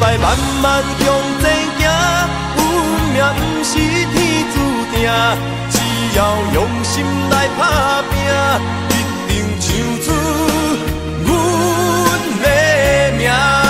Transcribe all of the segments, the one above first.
摆慢慢向前行，运命不是天注定，只要用心来打拼，一定唱出阮的名。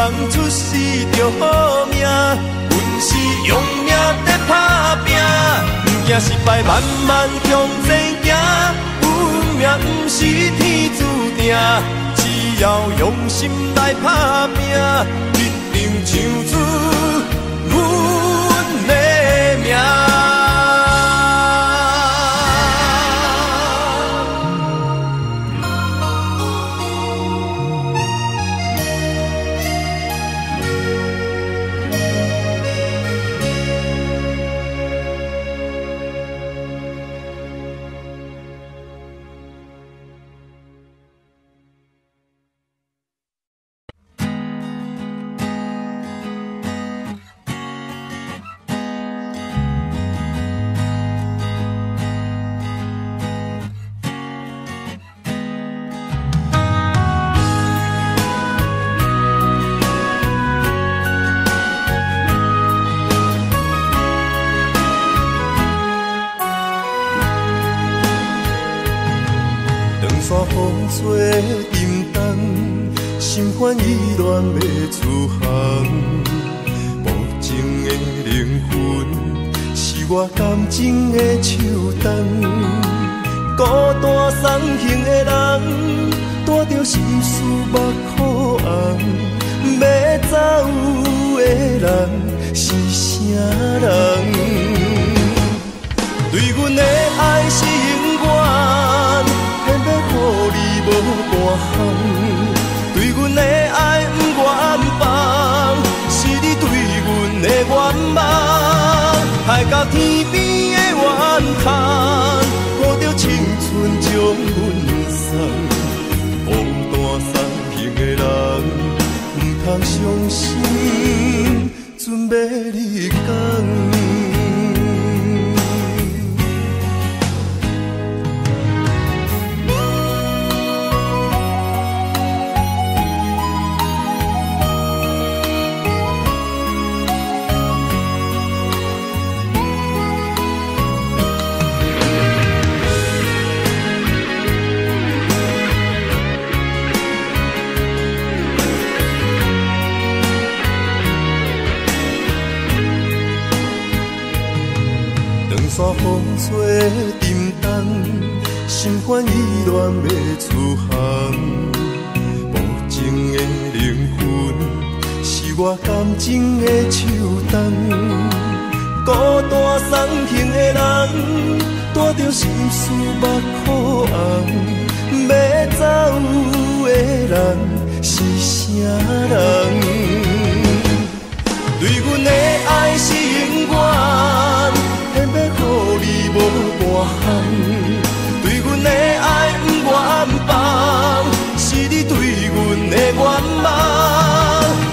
人出世就好命，阮是用命在打拼，不怕失败，慢慢向前行。阮命不是天注定，只要用心来打拼，一定唱出阮的名。愿意乱的自行。无情的灵魂，是我感情的手动。孤单送行的人，带着心事目眶红。要走的人是啥人？对阮的爱是永远，偏偏乎你无半项。天边的怨叹，孤着青春将阮送，孤单送行的人，唔通伤心。心烦意乱要出航。无情的灵魂，是我感情的树洞。孤单送行的人，带着心事目眶红。要走的人是啥人？对阮的爱是永远，偏要予你无半项。是你对阮的愿望。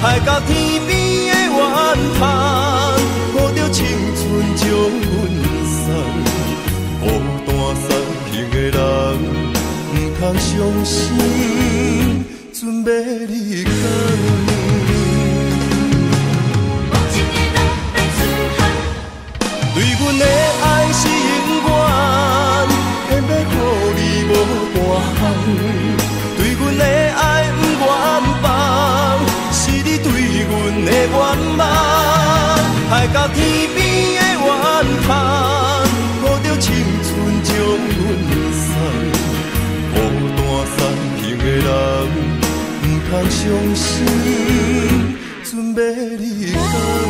海角天边的远方，抱着青春将阮送。孤单送行的人，不通伤心，准要离开。愿望。海角天边的远方，抱着青春将阮送。孤单散行的人，不通伤心，准要离开。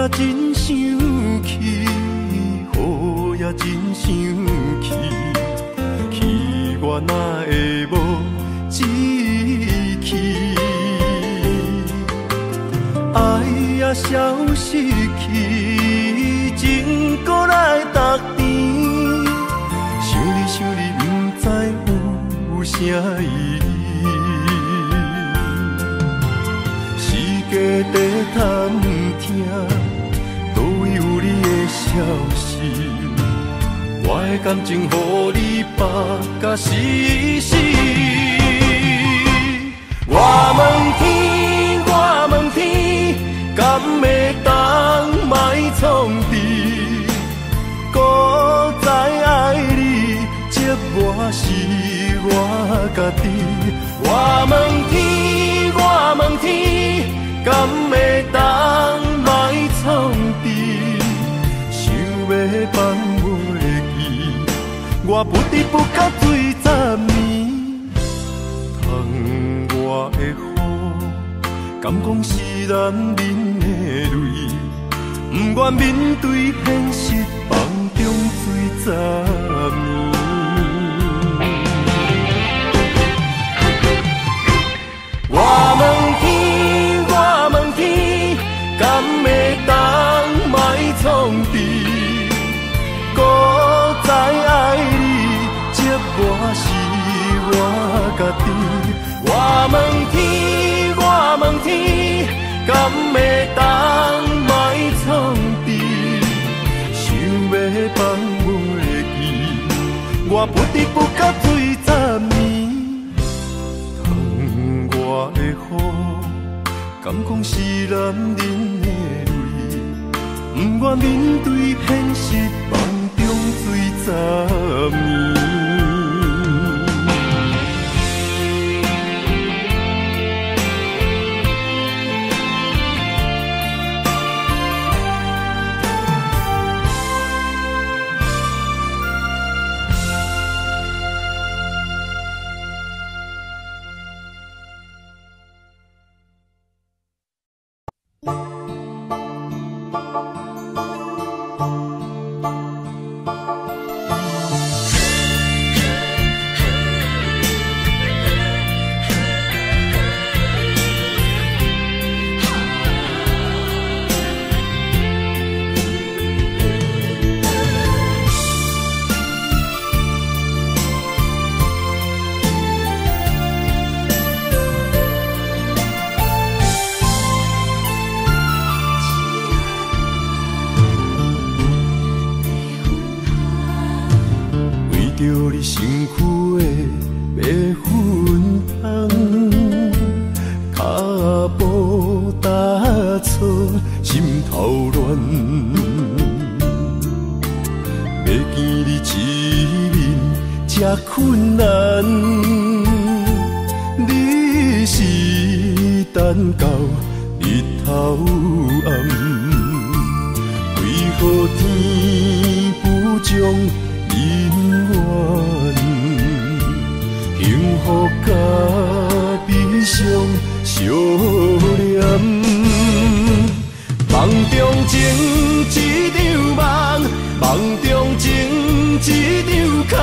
也真生气，雨也真生气，气我哪会无志气？爱也消失去，情搁来逐甜。想你想你，不知有啥意义。世界地探的消息？我的感情，予你绑甲死死。我问天，我问天，敢会当卖创治？搁再爱你，这我是我家己。我我问天，我问天，敢会当放袂记，我不得不甲水十年。窗外的雨，敢讲是男人的泪？不愿面对现实，梦中水十年。我问天，我问天，敢会当卖创治？古早爱你，接我是我家己。我问天，我问天，敢会当卖创治？想要放袂记，我不得不甲水十年。我的雨，敢讲是男人的泪？不愿面对现实， 감사합니다. 心头乱。要见你一面，这困难。你是等到日头暗，为何天不将姻缘？幸福甲悲伤相连。梦中情一场梦，梦中情一场空，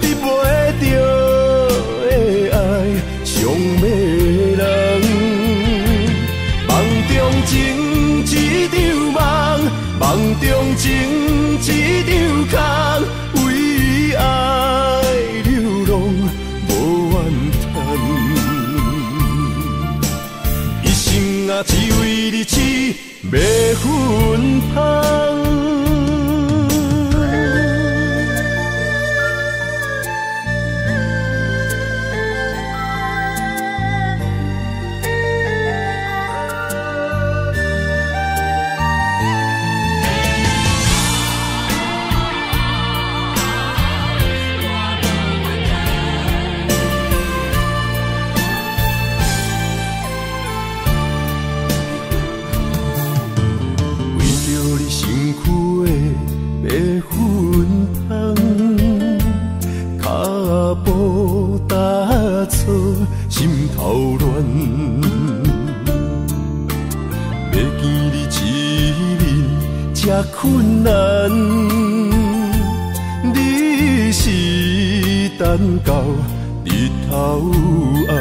得袂着。Baby. 错，心头乱。要见你一面，这困难。你是等到日头暗，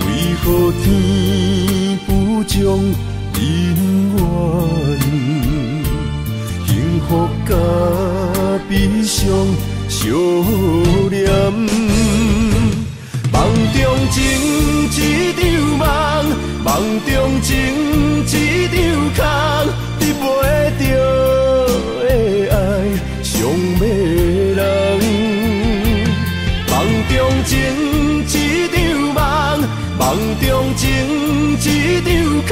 为何天不将人怨？幸福甲悲伤相连。梦中情，一场梦。梦中情，一场空。你袂着的爱，想袂人。梦中情，一场梦。梦中情，一场空。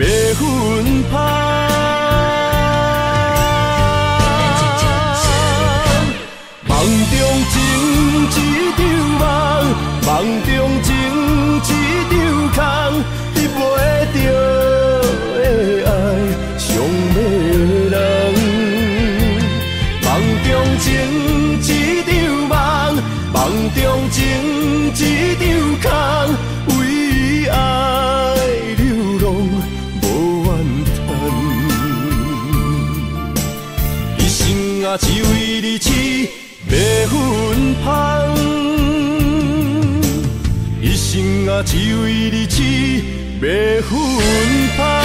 要分拍。梦中情一场梦，梦中情一场空，得不到的爱，上的人。梦中情一场梦，梦中情一场空。只为你痴，袂分芳。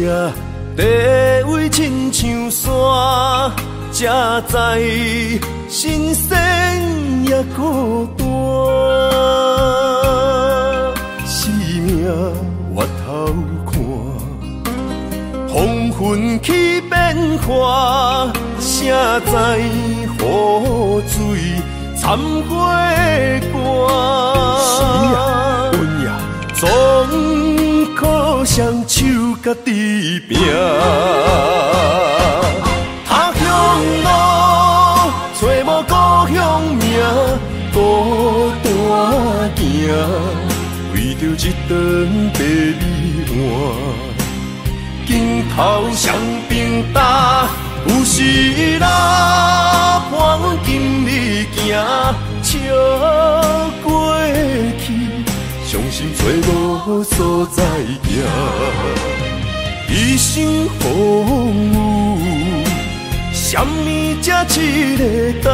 这地位亲像山，才知新鲜也孤单。生命越头看，风云起变化，谁知雨水掺花干？是啊，阮呀，总家己拼，他乡路，找无故乡名，孤单行，为着一顿白米碗。镜头双兵打，有时拉伴阮今日行，笑，伤心找无所在行。一生风雨，什么才一个答？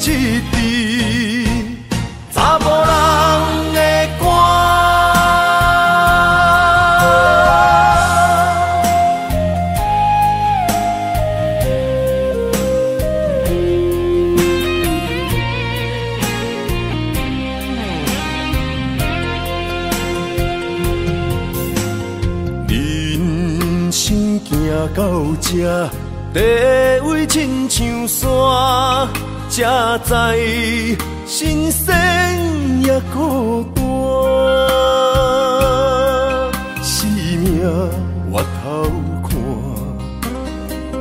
一滴查某人的肝。这地位亲像山，才知新鲜也孤单。生命越头看，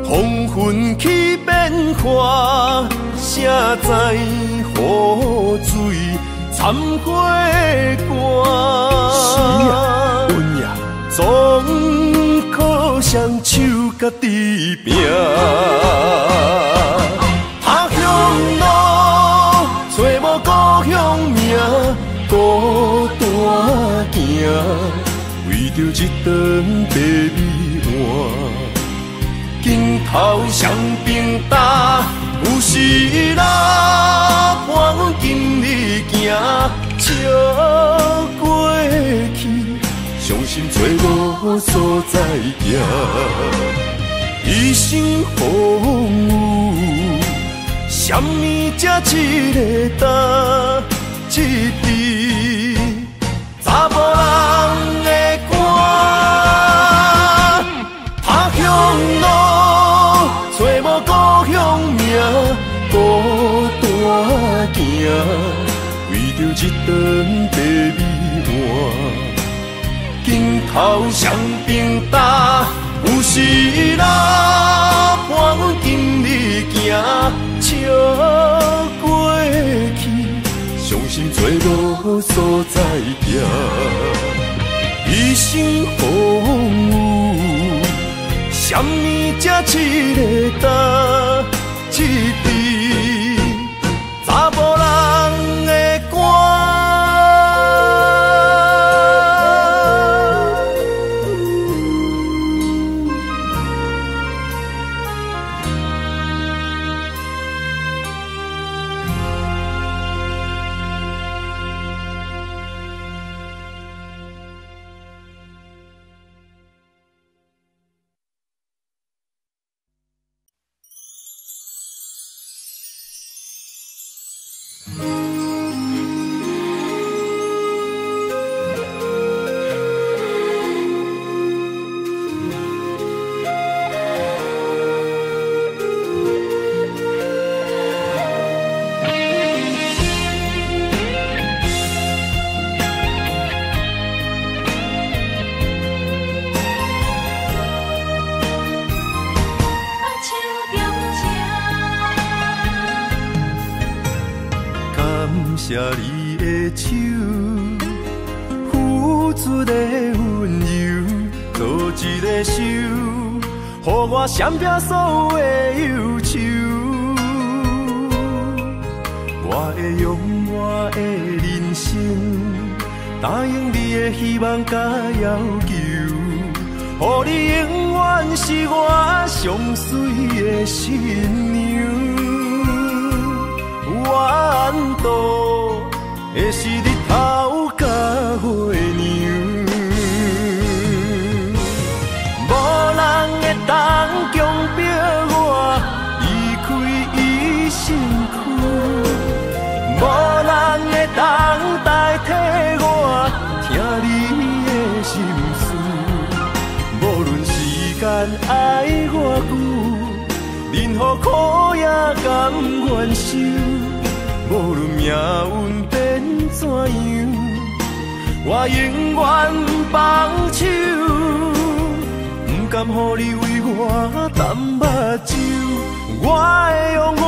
风云起变化，谁知雨水掺花干？是啊，阮呀，总可双手。家己拼，他乡路，找无故乡名，孤单行，为着一顿白米碗。镜头双兵打，有时拉伴阮今日行，笑，伤心找无所在行。一生风雨，什么才一个答？一滴查某人的肝。他乡路，找无故乡名，孤单行，为着一段白米。头双兵打。有时拉伴阮今日行，笑过去，伤心找无所在行。一生风雨，什么才一个答？一滴查某人我闪避所有的忧愁。我会用我的人生，答应你的希望甲要求，予你永远是我上水的心甘愿受。无论命运变怎样，我永远放手，不甘予你为我淡目睭。我会用我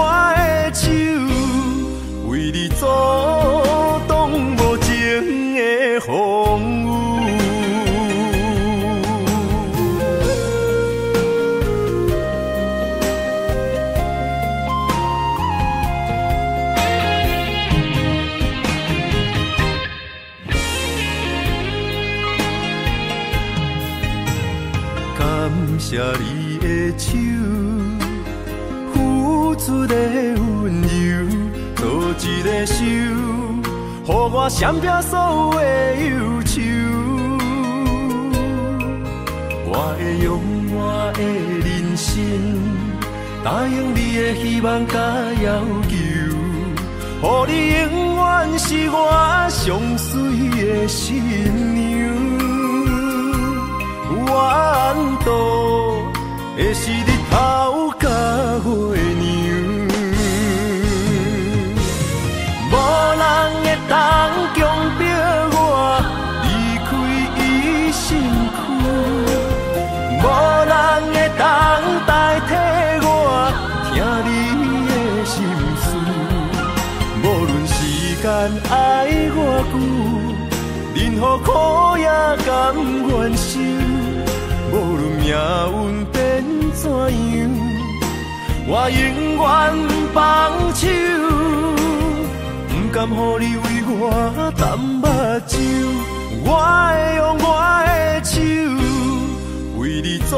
阻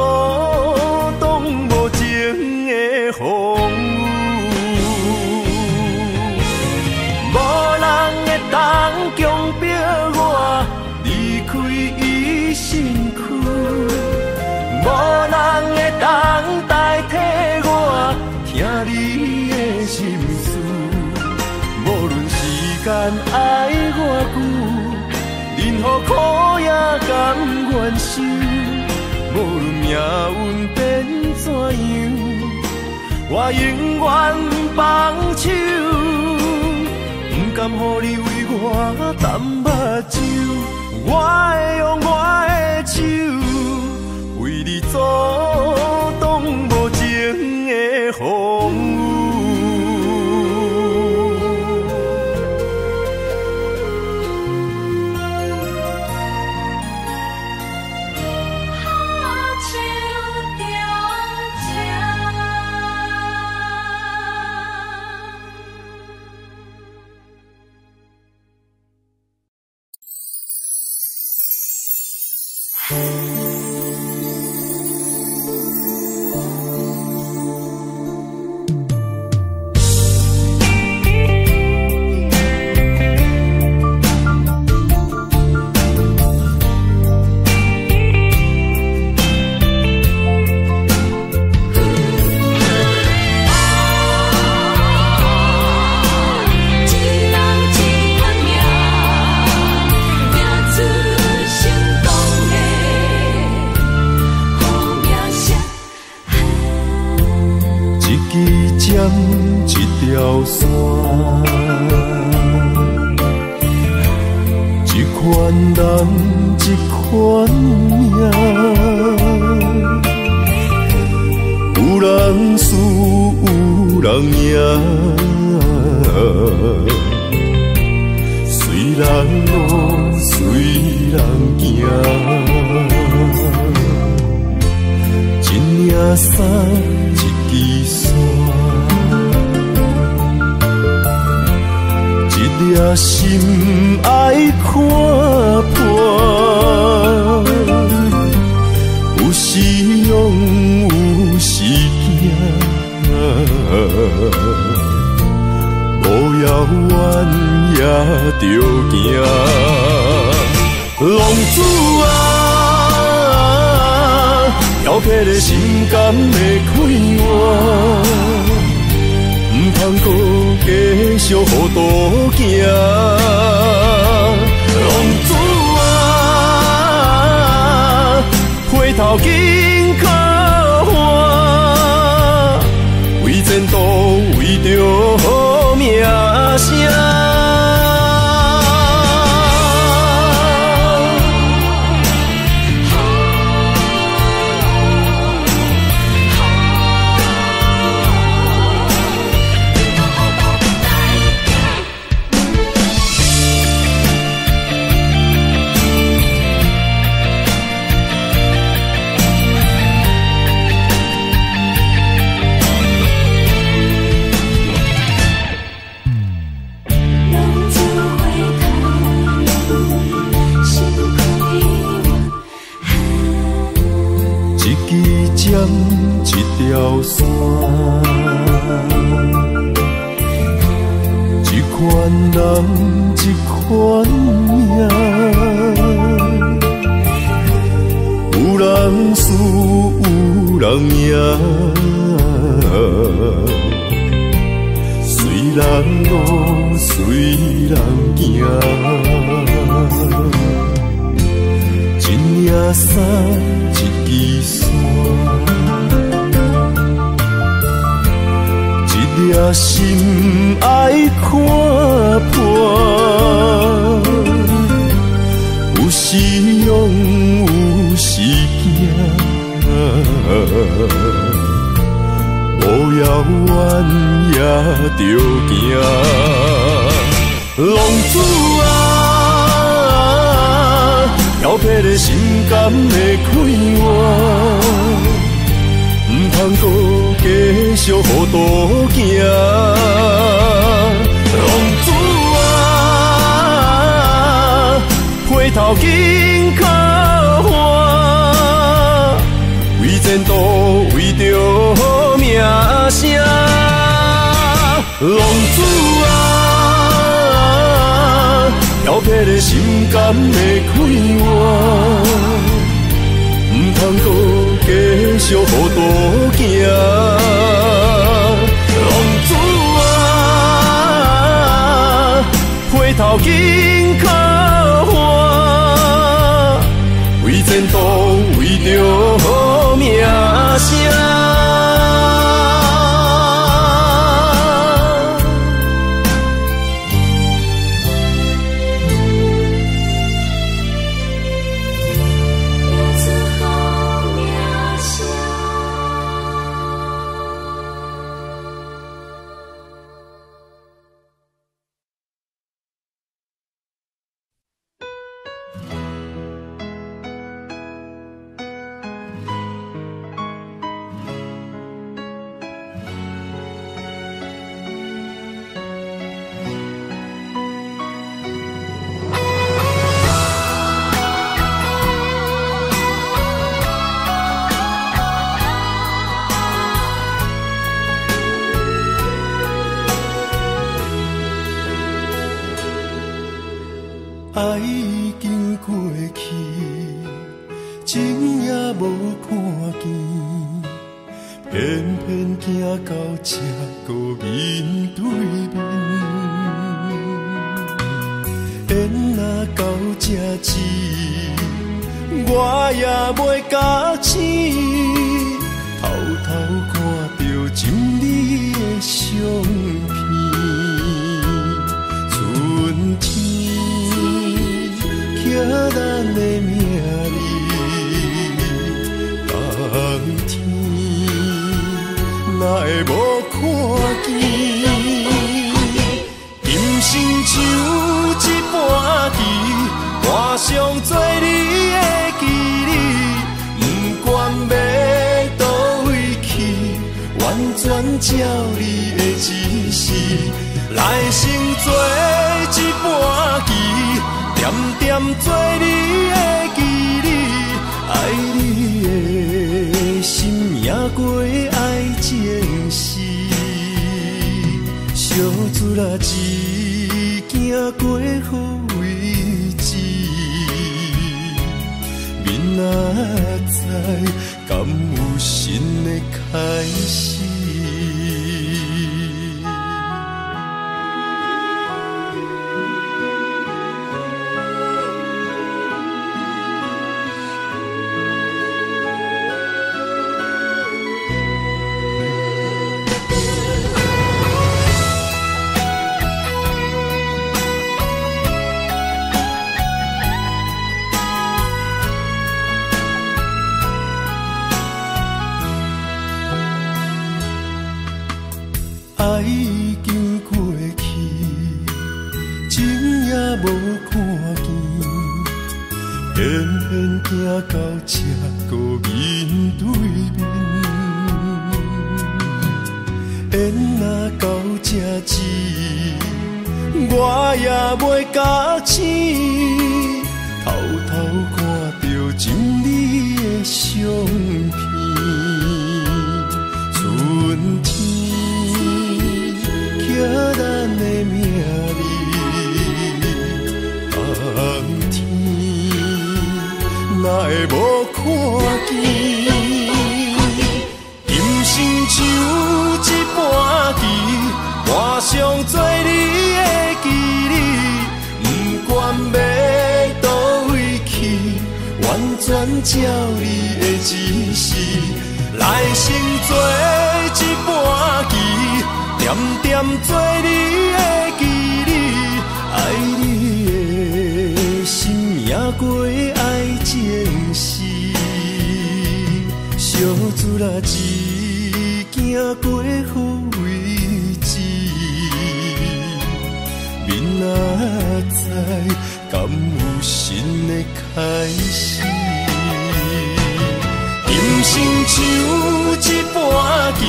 挡无情的风雨。无人会当强迫我离开伊身躯。无人会当代替我听你的心事，无论时间爱我久，任何苦也甘愿受。命运变怎样，我永远放手，不甘乎你为我淡目睭。我会用我的手。为你阻挡无情的风一条线。一款人，一款命，有人输，有人赢。虽然路，虽然行，一衫，一支伞，一粒心爱看破，有时勇，有时惊，路遥远也着行，浪子啊！挑剔的心肝会快活，唔通搁继续糊涂行。浪子啊，回头紧靠岸，为前途，为着了不的心肝会亏活，唔通阁继续糊涂行。公子啊，回头紧靠岸，为前途，为着好名声。缘若到这时，我也袂加醒，偷偷看着今日的相片。春天，刻咱的名字。冬天，哪会无？上做你的记忆，不管要。照你的指示，来生做一半棋，点点做你的记忆，爱你的心也过爱情时，小船啊一行过好哪知敢有新的开始？爱已经过去，情也无看见，偏偏行到这个面对面。缘若到这止，我也袂加钱，偷偷看着情你的相片，刻咱的名字，冬天哪会无看见？人生像一盘棋，换上做你的记忆，不管要倒位去，完全照你的指示，来生做一盘棋。点点做你的记忆，爱你的心也过爱情诗。小船啊，一行过好位置，明仔载敢有新的开始？人生像一盘棋。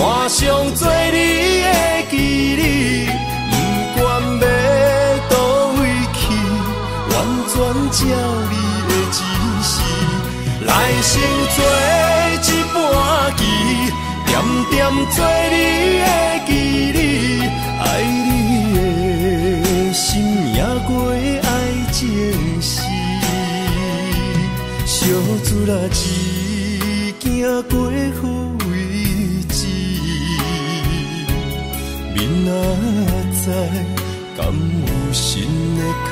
换上做你的记忆，不管要倒位去，完全照你的指示。来生做一盘棋，点点做你的记忆，爱你的心也过爱情诗。小船啊，一行过好。明仔载，敢有新的开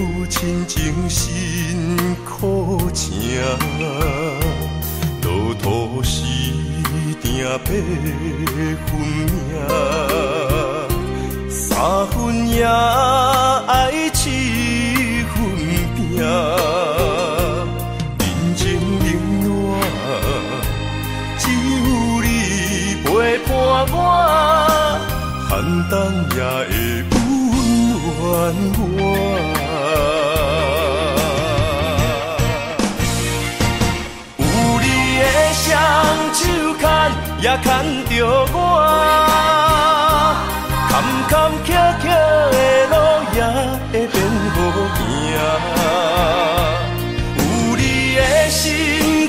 有亲情，辛苦情，路途是定要分命，三分也爱七分情，人情冷暖，只有你陪伴我，寒冬也会温暖我。也牵着我，坎坎坷坷的路也会变好走。有你的心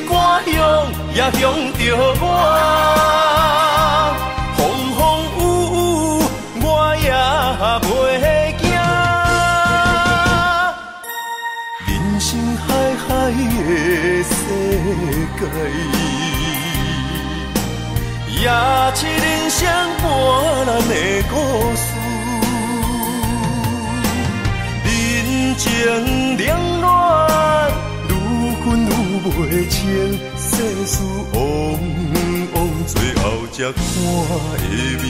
肝胸也胸着我，风风雨雨我也袂惊。人生海海的世界。是人生半难的故事，人情冷暖，愈分愈袂清，世事往往最后才看会明。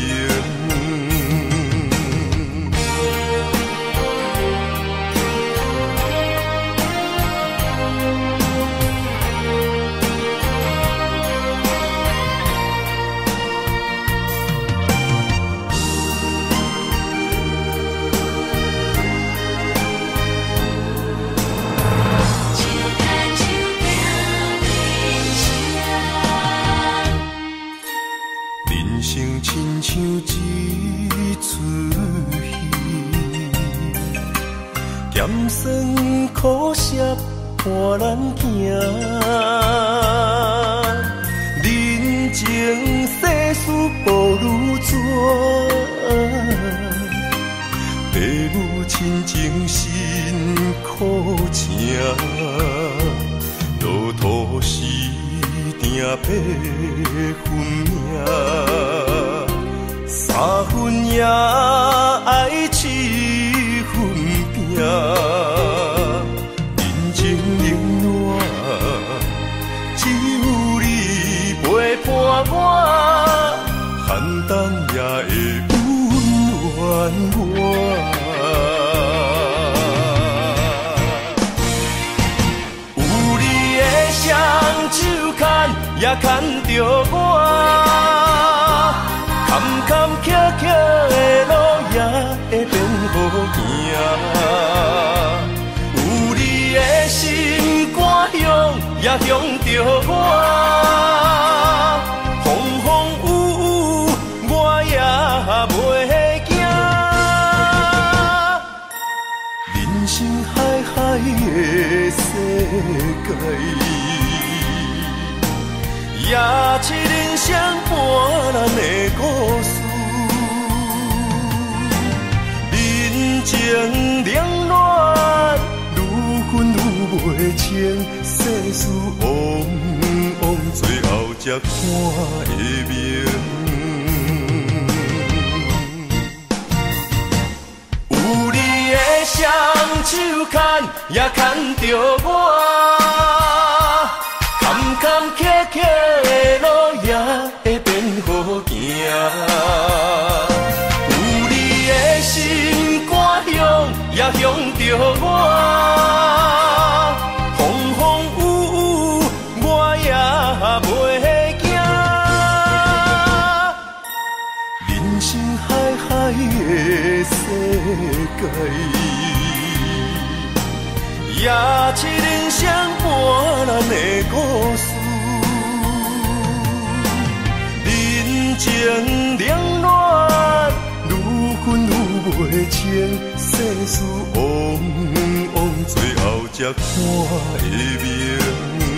也是人生半难的故事。人情冷暖，愈分愈袂清，世事往往最后才看会明。双手牵也牵着我，也向着我，风风雨雨我也袂惊。人生海海的世界，也是人生伴咱的故事。人情冷暖，愈分愈袂清。世事往往最后才看会明。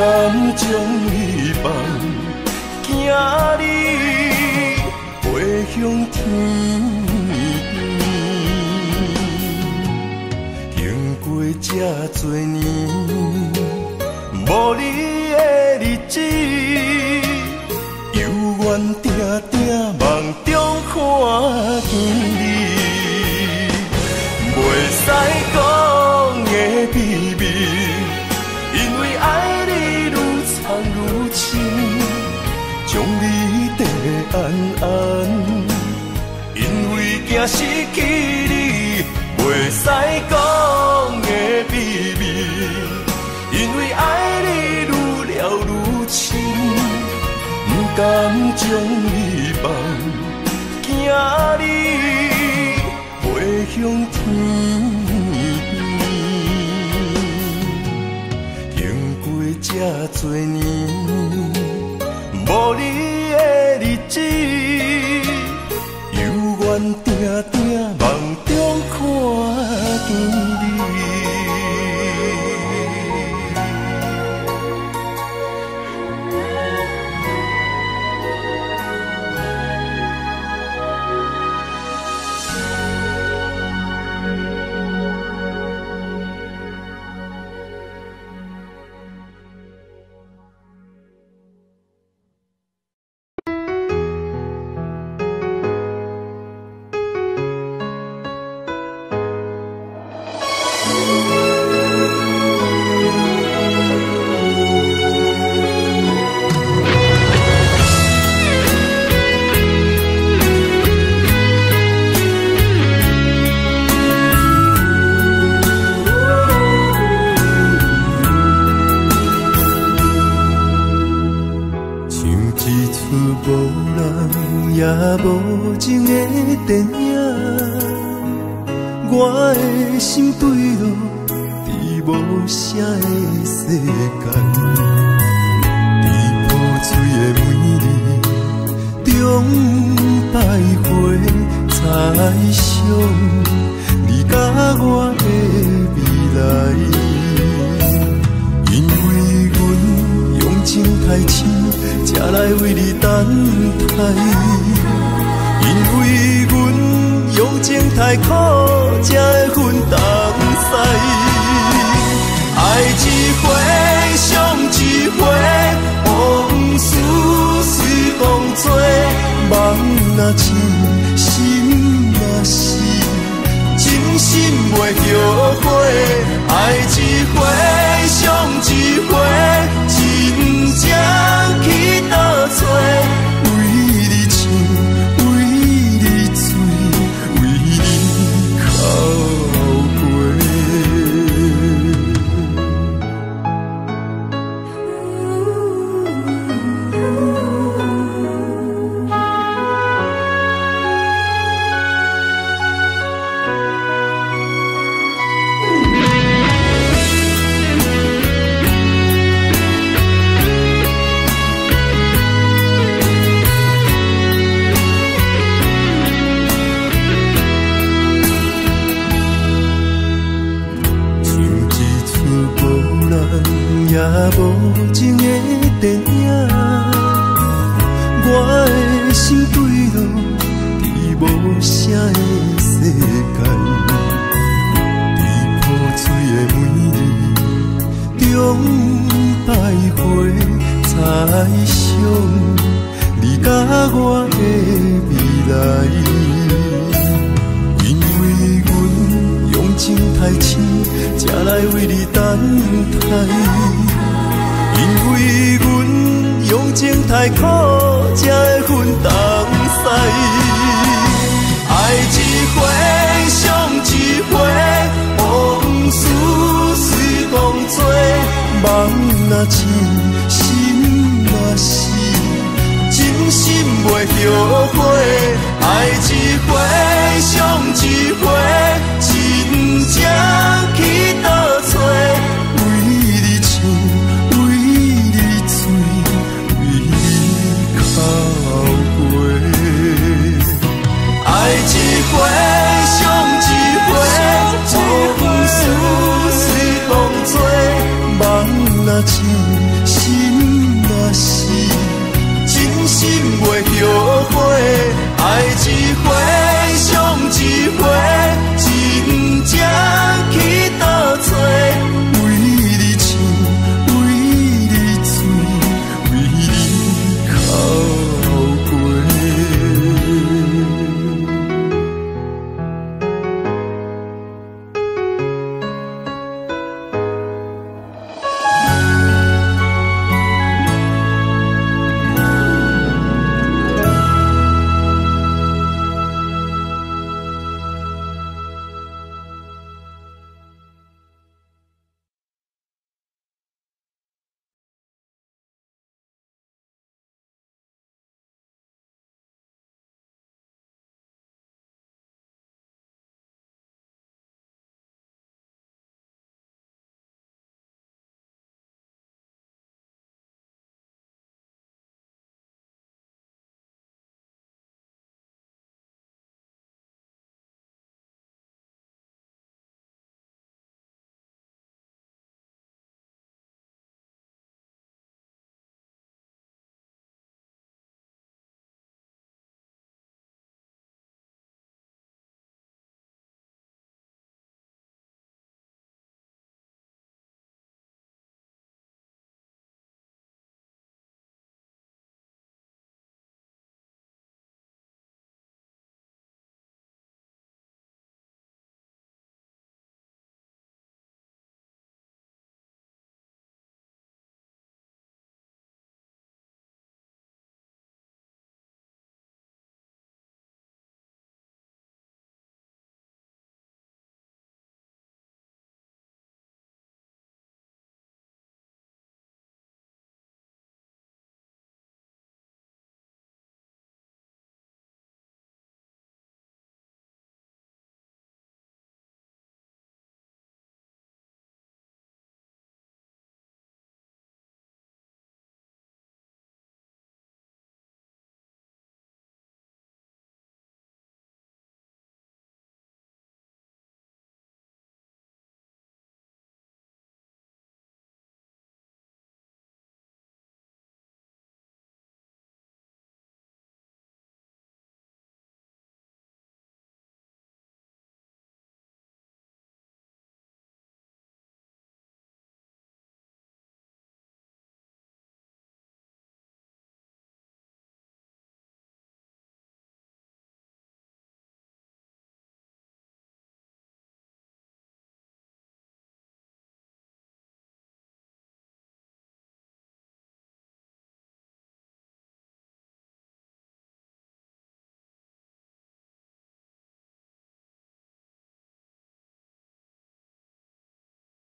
敢将你放，惊你飞向天边。经过这多年，无你的日子，犹原定定梦中看见你，袂使讲的秘。安安，因为惊失去你，袂使讲的秘密。因为爱你愈了愈深，不甘将你放，惊你飞向天边。经过这多年，无你。只，犹原定定梦中看见。